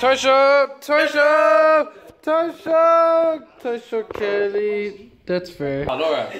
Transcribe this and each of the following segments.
Toy show, toy show, toy show, toy show, Kelly. That's fair. Laura.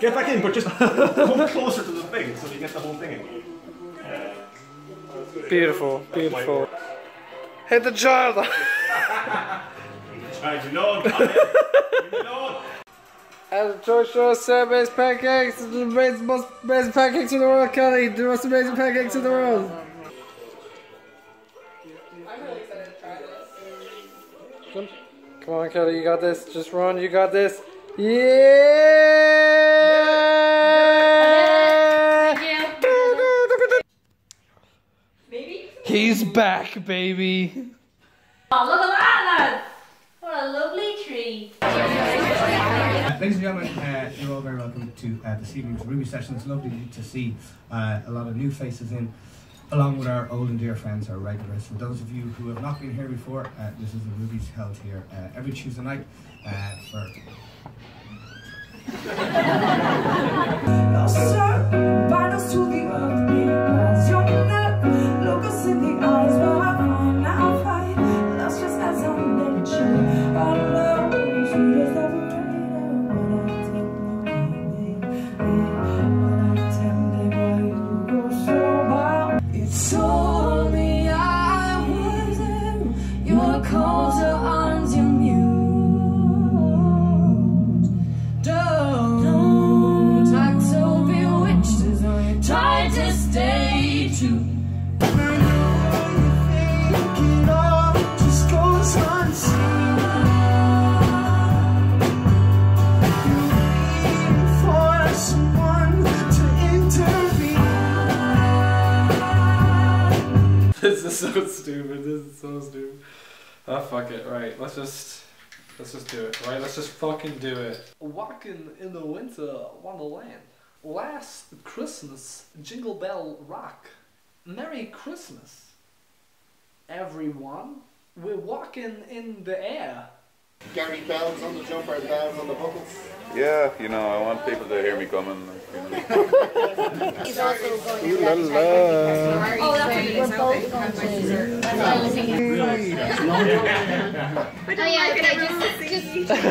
Get back in, but just come closer to the thing so you get the whole thing in. Beautiful, beautiful. Hit the child. Right, you know, come in. You know. As a toy show, best pancakes, the best, most best pancakes in the world, Kelly. The most amazing pancakes in the world. Come on, Kelly, you got this. Just run, you got this. Yeah! Maybe? He's back, baby. Oh, look at that, lads! What a lovely tree. Ladies and gentlemen, uh, you're all very welcome to uh, this evening's Ruby session. It's lovely to see uh, a lot of new faces in, along with our old and dear friends, our regulars. For those of you who have not been here before, uh, this is the Ruby's held here uh, every Tuesday night uh, for so stupid. This is so stupid. Oh fuck it. Right, let's just let's just do it. Right, let's just fucking do it. Walking in the winter wonderland. Last Christmas, Jingle Bell Rock. Merry Christmas, everyone. We're walking in the air. Gary bells on the jumper, bells on the buckles. Yeah, you know, I want people to hear me coming. You know. He's also going to la la. Oh, that's okay. We're both going to. That's why I was thinking. Oh yeah, okay, just, just.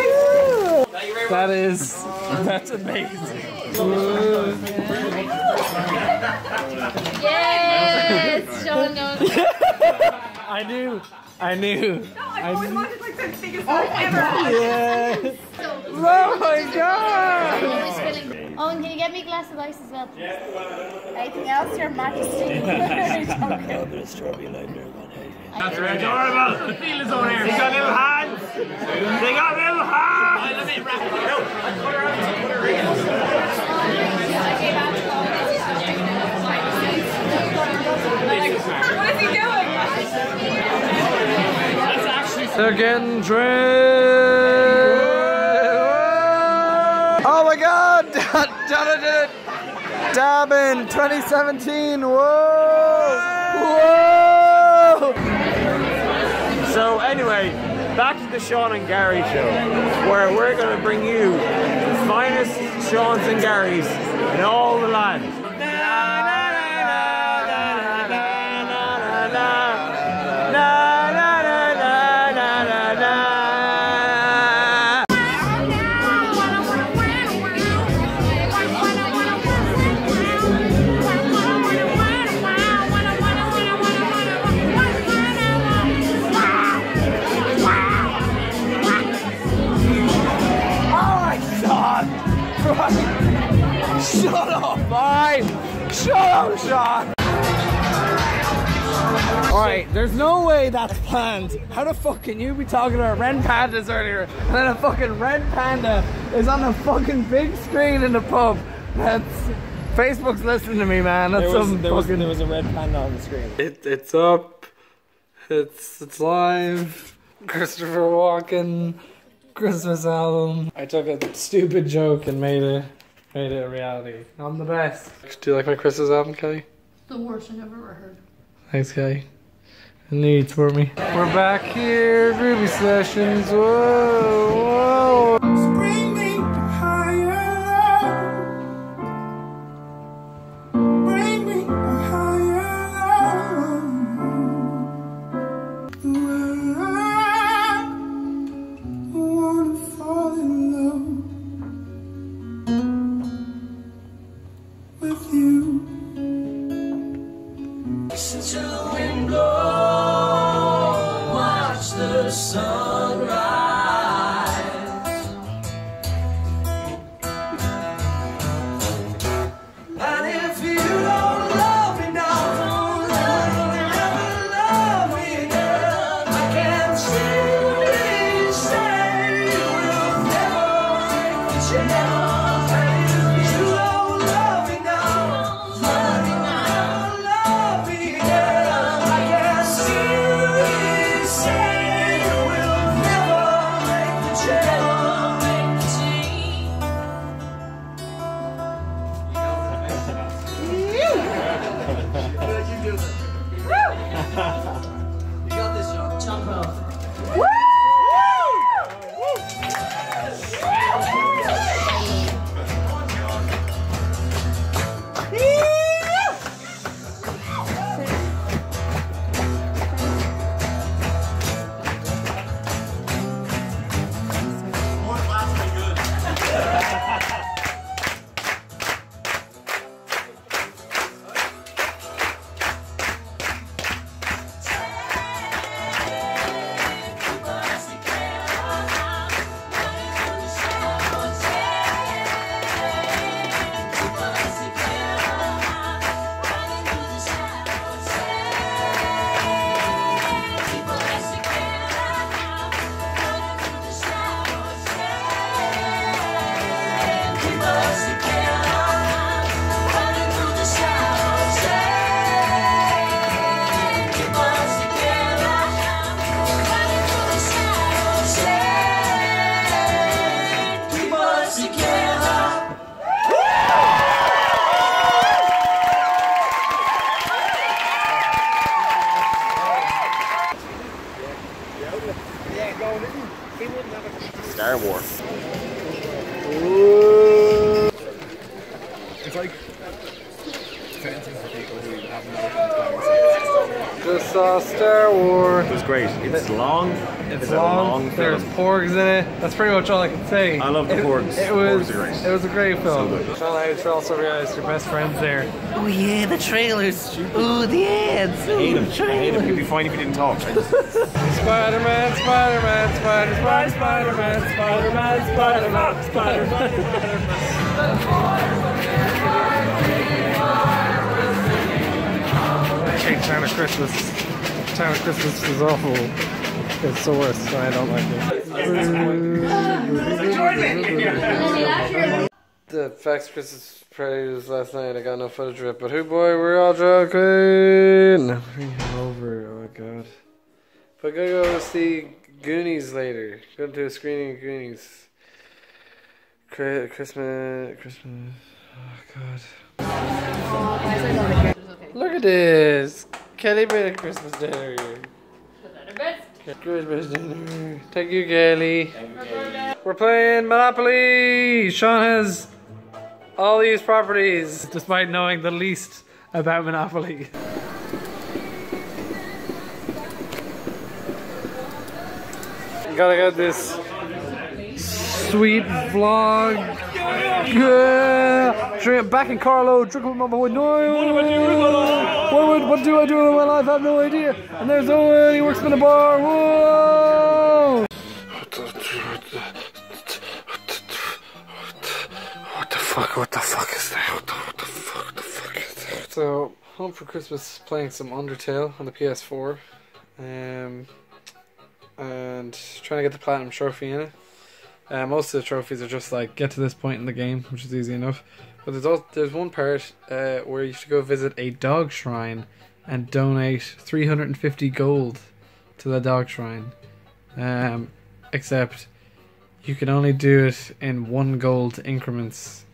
That is that's amazing. Yes, Sean knows. I knew. I knew. I always wanted like the biggest Oh one ever. Yeah. Oh my god. Always spilling. Oh, can you get me a glass of ice as well? Anything else, Your Majesty? That's right, adorable. The field is over here. They got little hands. They got little hands. Let me wrap it. No, I put her out. Put her in. What is he doing? They're getting dressed. Oh my god! Donna did it! Dabin 2017! Whoa! Whoa! So anyway, back to the Sean and Gary show, where we're going to bring you the finest Sean's and Garys in all the land. Alright, there's no way that's planned. How the fuck can you be talking about red pandas earlier and then a fucking red panda is on a fucking big screen in the pub? That's Facebook's listening to me, man. That's There was, some there, was, there was a red panda on the screen. It, it's up. It's it's live. Christopher Walken Christmas album. I took a stupid joke and made it made it a reality. I'm the best. Do you like my Christmas album, Kelly? The worst I've ever heard. Thanks, Kelly. You'd support me. We're back here, Ruby Sessions. Whoa, Just saw Star Wars. It was great. It's long. It's, a long. film. There's porgs in it. That's pretty much all I can say. I love the it, porgs. It was. Porgs great. It was a great film. good. Sean Hayes also realized your best friends there. Oh yeah, the trailers. Ooh, the ads. I hate Ooh, him. the I hate him. trailers. It'd be fine if he didn't talk. Spider-Man, Spider-Man, Spider, Spider, Spider-Man, Spider-Man, Spider-Man, Spider-Man. I hate China Christmas. Christmas is awful. It's the worst. I don't like it. The Facts Christmas party was last night. I got no footage of it, but who boy, we're all drunken. Over. Oh my god. But go go see Goonies later. Go to a screening of Goonies. Chri- Christmas, Christmas. Oh god. Look at this. Kelly made a Christmas dinner. Christmas dinner. Thank you, Kelly. We're playing Monopoly. Sean has all these properties, despite knowing the least about Monopoly. Gotta get this sweet vlog. Yeah. Drink back in Carlow, drink with my boy Noel. What do I do with my life? What, what, what do I do with my life? I have no idea. And there's Owen, he works in a bar. Whoa! What the fuck? What the fuck is that? What the, what the fuck? What the fuck is that? So, home for Christmas, playing some Undertale on the PS4, um, and trying to get the platinum trophy in it. Uh, most of the trophies are just like get to this point in the game, which is easy enough. But there's also, there's one part uh, where you should go visit a dog shrine and donate 350 gold to the dog shrine. Um, except you can only do it in one gold increments.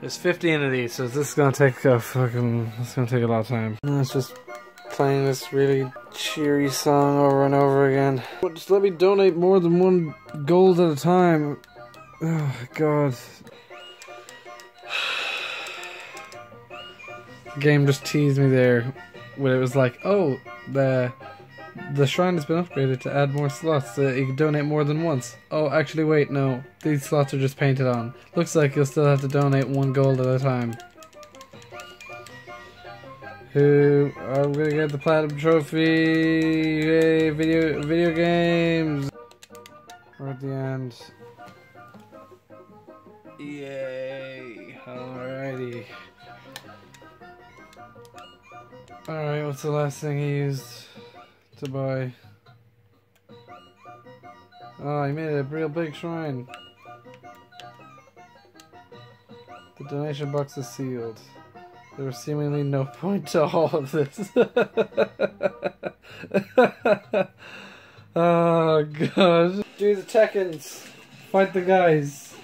There's 15 of these, so this is gonna take a fucking. It's gonna take a lot of time. And it's just playing this really cheery song over and over again. But Just let me donate more than one gold at a time. Oh god. The game just teased me there when it was like, oh, the the shrine has been upgraded to add more slots so you can donate more than once. Oh, actually, wait, no. These slots are just painted on. Looks like you'll still have to donate one gold at a time. Who I'm gonna get the platinum trophy? Yay, video video games. We're at the end. Yay! Alrighty. Alright, what's the last thing he used to buy? Oh, he made a real big shrine. The donation box is sealed. There was seemingly no point to all of this. Ah, oh god. Do the Tekkens. Fight the guys.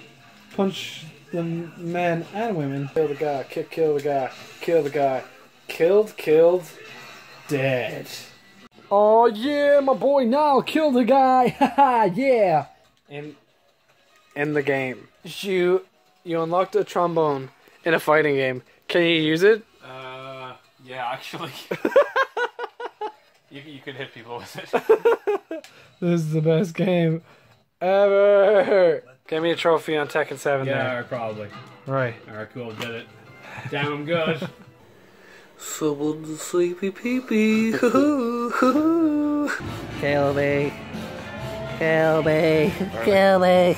Punch the men and women. Kill the guy. Kick, kill the guy. Kill the guy. Killed, killed, dead. Oh yeah, my boy Niall killed the guy. Haha, yeah. In in the game, you you unlocked a trombone in a fighting game. Can you use it? Uh, yeah, actually. you, you could hit people with it. This is the best game ever. Give me a trophy on Tekken 7 yeah, there. probably. Right. Alright, cool, did it. Down good. Someone's sleepy peepee. Kill me. Kill me. Kill me.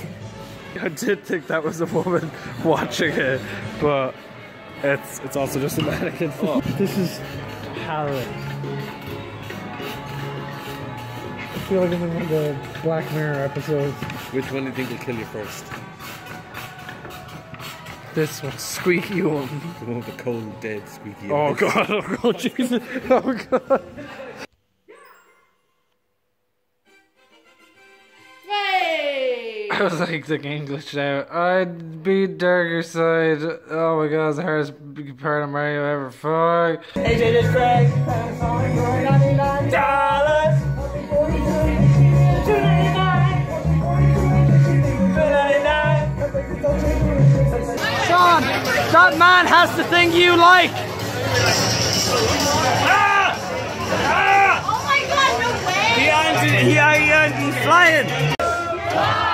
I did think that was a woman watching it, but it's it's also just a mannequin. This is harrowing. I feel like I'm in one of the Black Mirror episodes. Which one do you think will kill you first? This one, squeaky one. The one with the cold, dead, squeaky. Oh god, oh god, Jesus. Oh god. Hey! I was like the English out. I'd be darker side. Oh my god, it's the hardest part of Mario ever. Fuck. AJ just Greg. That man has the thing you like. Oh my god, no way! He, he, he, he's flying.